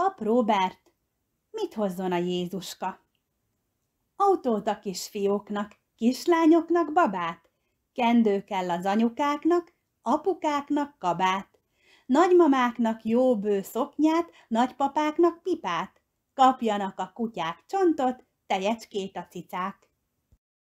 Pap Robert, mit hozzon a Jézuska? Autót a kisfióknak, kislányoknak babát, kendő kell az anyukáknak, apukáknak kabát, nagymamáknak jó bő szoknyát, nagypapáknak pipát, kapjanak a kutyák csontot, tejecskét a cicák.